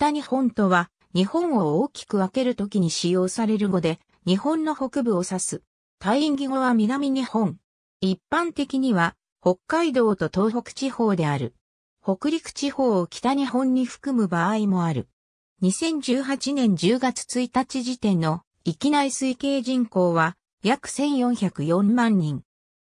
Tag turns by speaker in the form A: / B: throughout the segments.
A: 北日本とは、日本を大きく分けるときに使用される語で、日本の北部を指す。対義語は南日本。一般的には、北海道と東北地方である。北陸地方を北日本に含む場合もある。2018年10月1日時点の域内推計人口は約1404万人。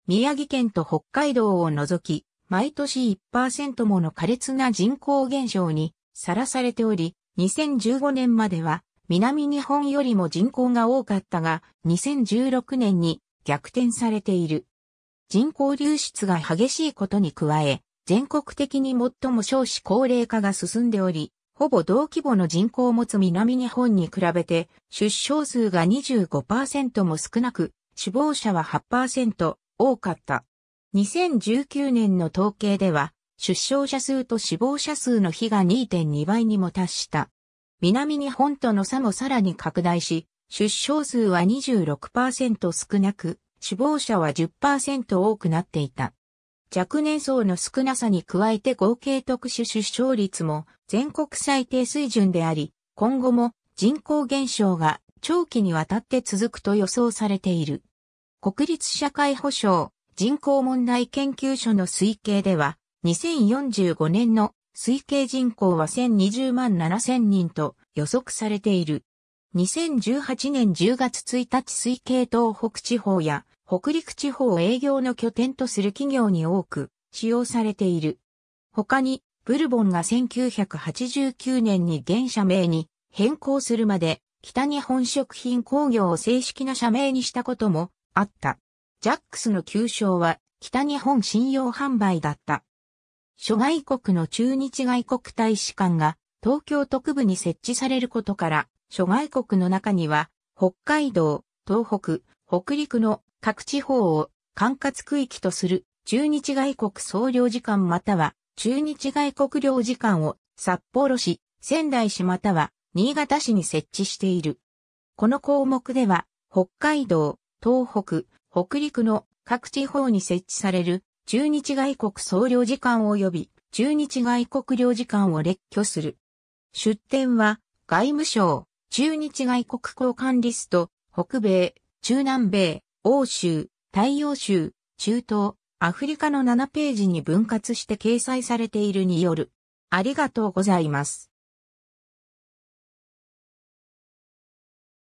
A: 宮城県と北海道を除き、毎年1%もの苛烈な人口減少にさらされており、2015年までは南日本よりも人口が多かったが、2016年に逆転されている。人口流出が激しいことに加え、全国的に最も少子高齢化が進んでおり、ほぼ同規模の人口を持つ南日本に比べて、出生数が25%も少なく、死亡者は8%多かった。2019年の統計では、出生者数と死亡者数の比が2.2倍にも達した。南日本との差もさらに拡大し、出生数は26%少なく、死亡者は10%多くなっていた。若年層の少なさに加えて合計特殊出生率も全国最低水準であり、今後も人口減少が長期にわたって続くと予想されている。国立社会保障人口問題研究所の推計では、2045年の推計人口は1020万7000人と予測されている。2018年10月1日推計東北地方や北陸地方を営業の拠点とする企業に多く使用されている。他に、ブルボンが1989年に現社名に変更するまで北日本食品工業を正式な社名にしたこともあった。ジャックスの旧称は北日本信用販売だった。諸外国の駐日外国大使館が東京特部に設置されることから、諸外国の中には北海道、東北、北陸の各地方を管轄区域とする駐日外国総領事館または駐日外国領事館を札幌市、仙台市または新潟市に設置している。この項目では北海道、東北、北陸の各地方に設置される駐日外国総領事館及び駐日外国領事館を列挙する。出展は外務省、駐日外国交換リスト、北米、中南米、欧州、太陽州、中東、アフリカの7ページに分割して掲載されているによる。ありがとうございます。